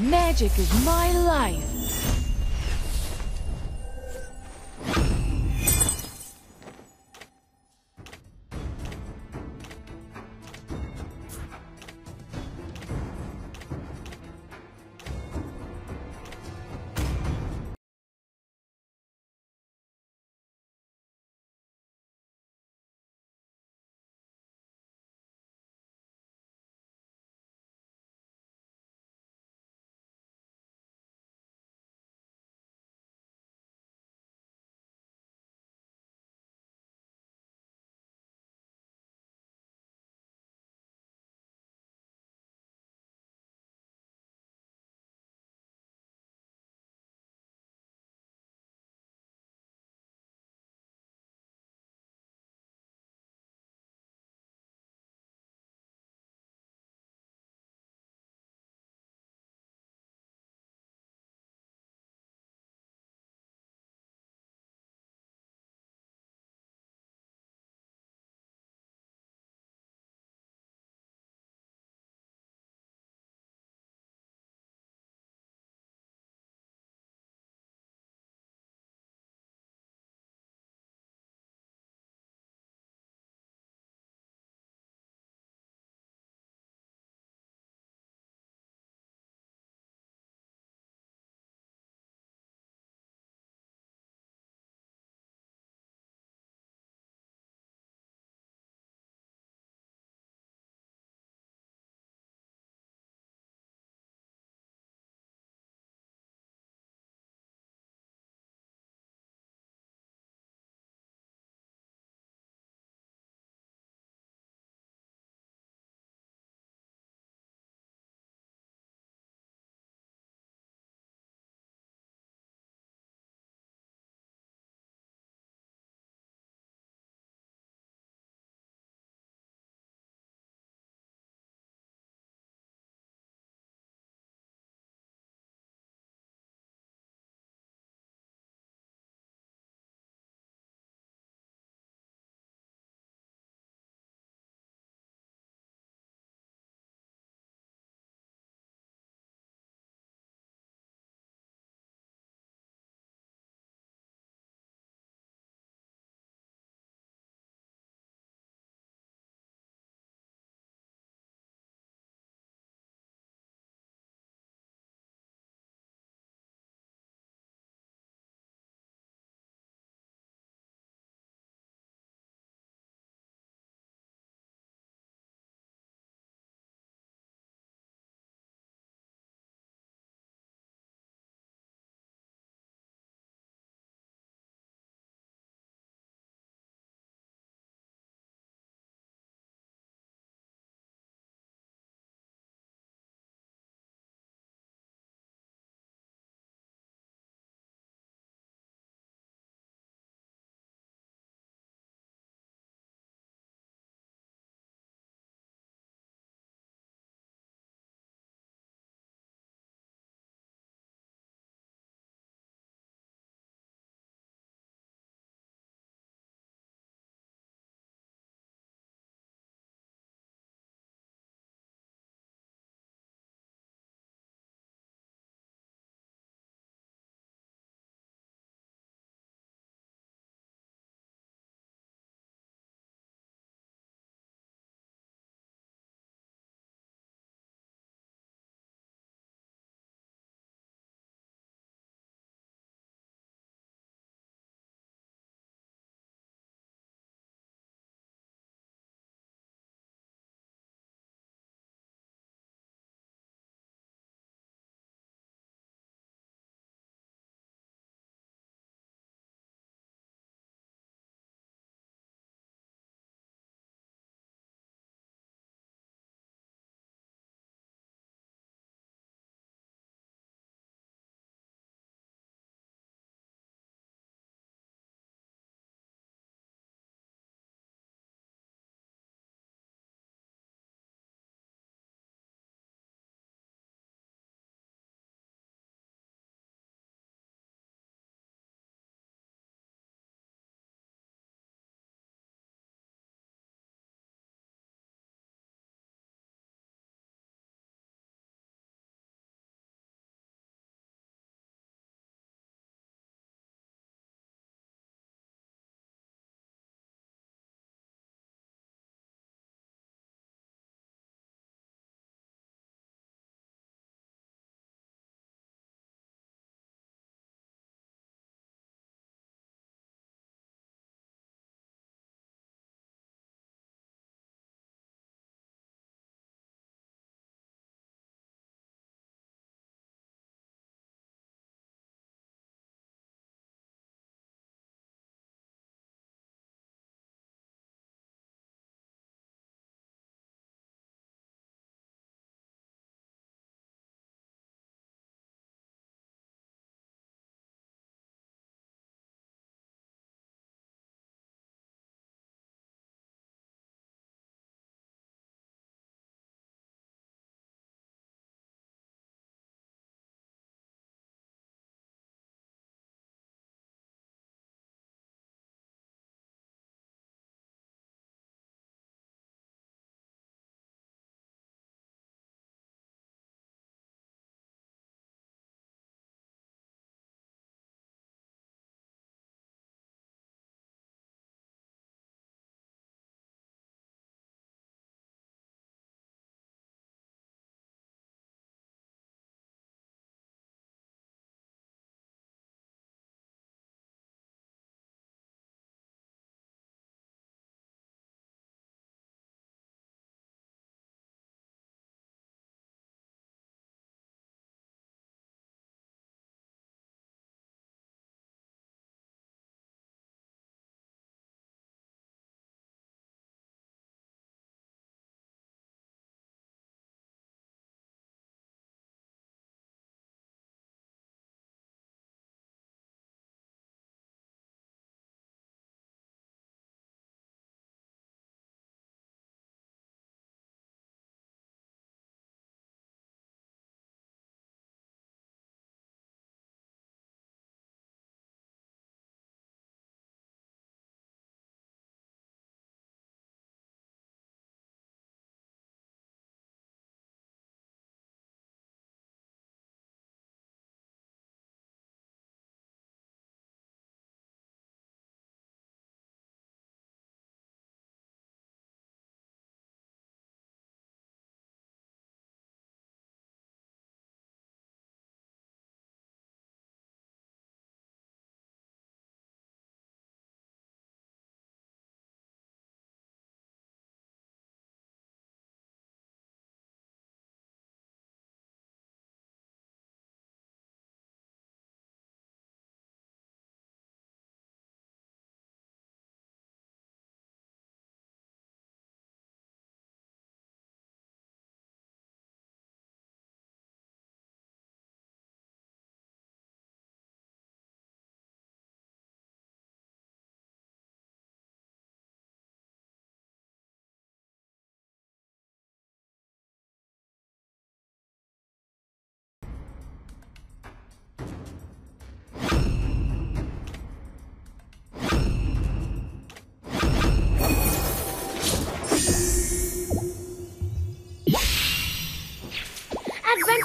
Magic is my life.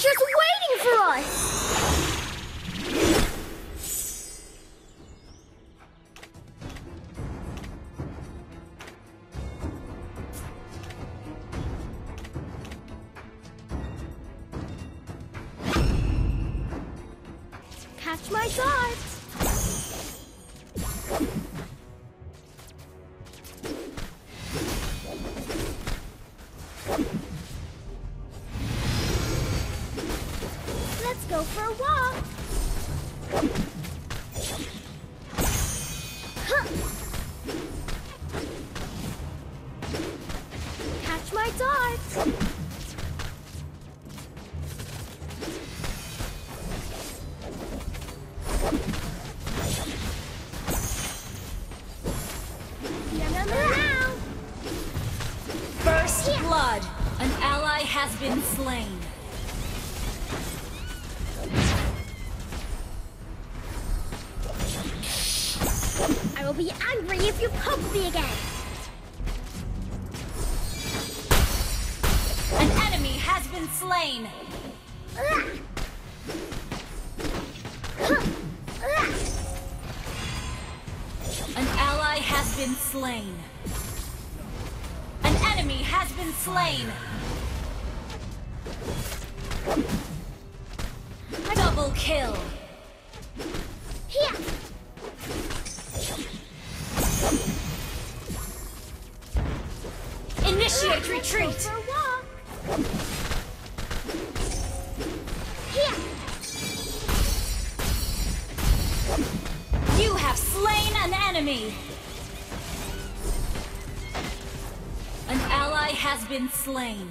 just waiting for us. Slain. I will be angry if you poke me again. An enemy has been slain. An ally has been slain. An enemy has been slain. Double kill. Here. Initiate retreat. for a walk. Here. You have slain an enemy. An ally has been slain.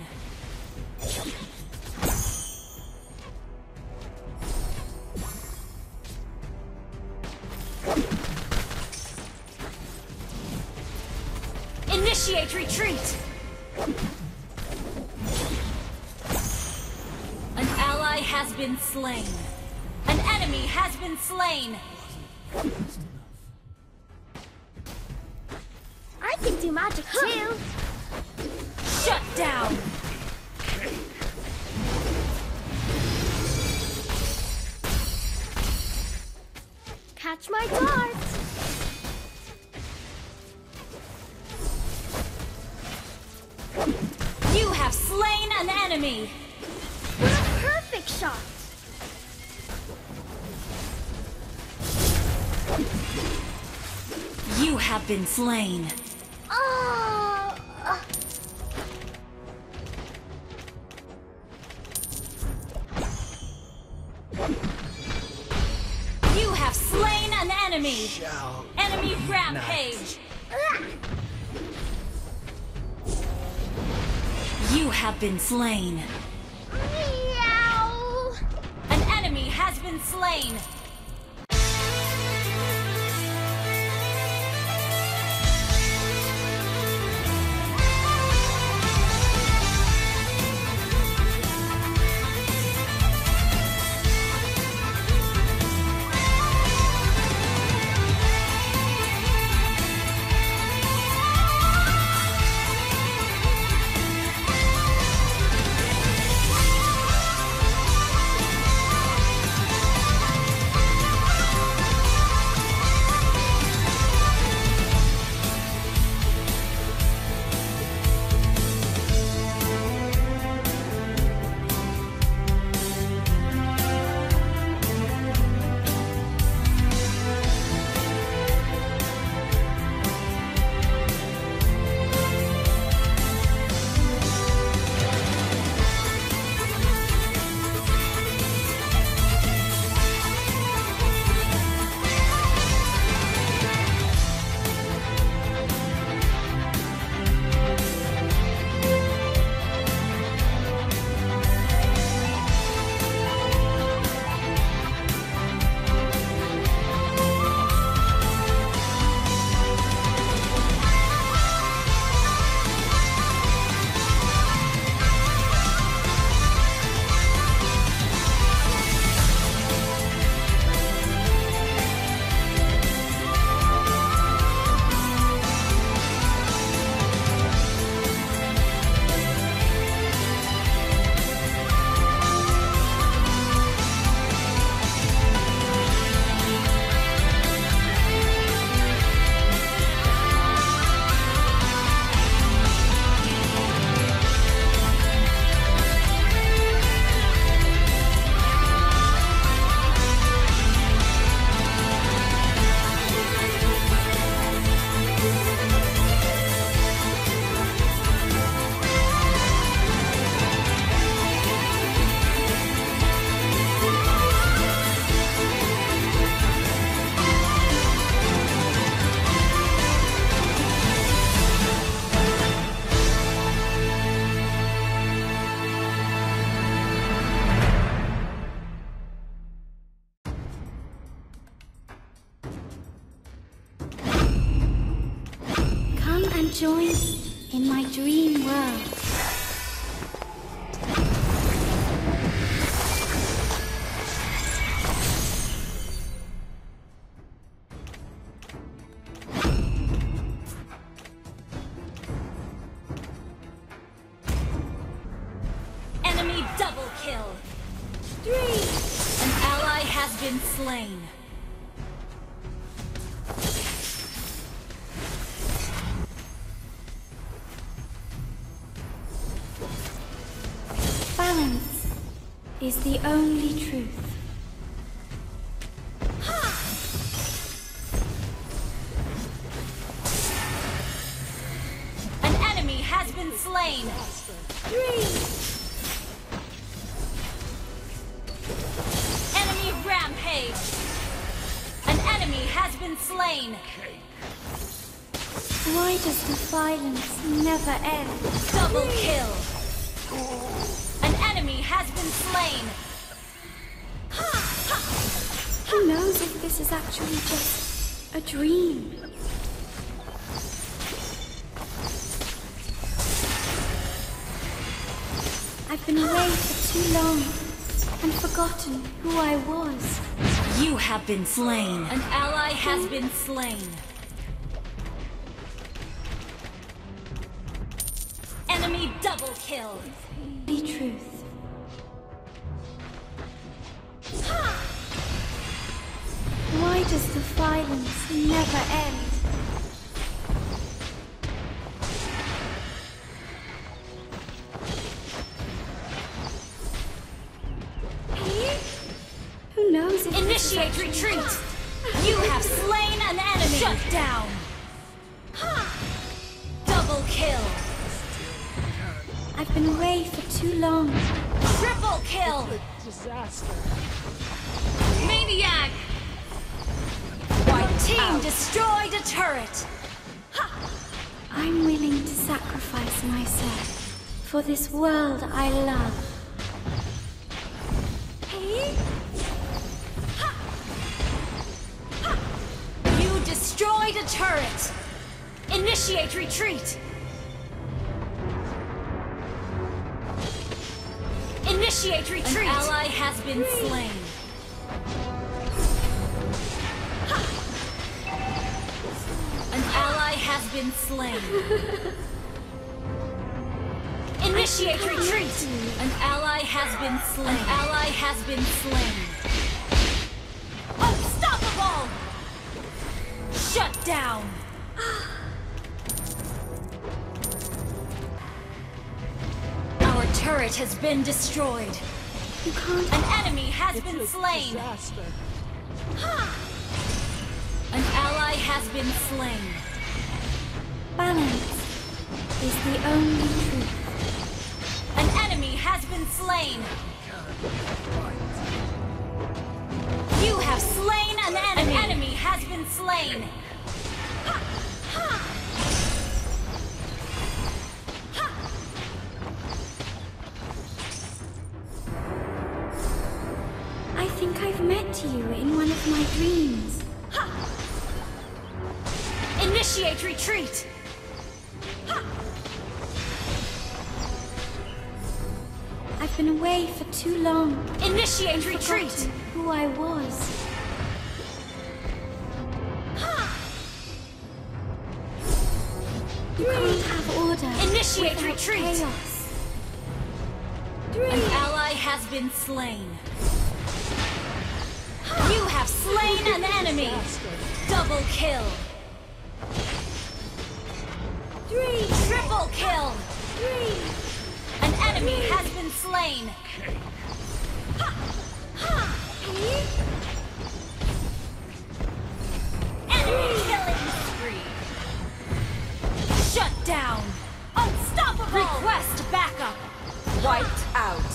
Retreat. An ally has been slain. An enemy has been slain. I can do magic too. Shut down. Catch my darts. Enemy. What a perfect shot. You have been slain. Been slain. Meow. An enemy has been slain. In my dream world. Is the only truth. An enemy has been slain. Three. Enemy rampage. An enemy has been slain. Why does the violence never end? Double kill. An enemy has been slain. Who knows if this is actually just a dream? I've been away for too long and forgotten who I was. You have been slain. An ally has been slain. Enemy double kill. The truth. Why does the violence never end? Who knows Initiate retreat. You have slain an enemy. Shut down. Double kill. I've been away for too long. Triple kill. Disaster. Maniac. Team destroyed a turret. I'm willing to sacrifice myself for this world I love. Hey! You destroyed a turret. Initiate retreat. Initiate retreat. An ally has been hmm. slain. Has been slain. Initiate retreat. An ally has been slain. An ally has been slain. Unstoppable! Shut down! Our turret has been destroyed. You can't An enemy has been It's a slain. Disaster. An ally has been slain. Balance is the only truth. An enemy has been slain. You have slain an enemy. An enemy has been slain. I think I've met you in one of my dreams. Initiate retreat. I've been away for too long. Initiate retreat. Who I was. You can't have order. Initiate retreat. Chaos. An ally has been slain. You have slain an enemy. Double kill. Three. Triple kill. Three. An enemy has been slain. Enemy killing spree. Shut down. Unstoppable. Request backup. Wiped out.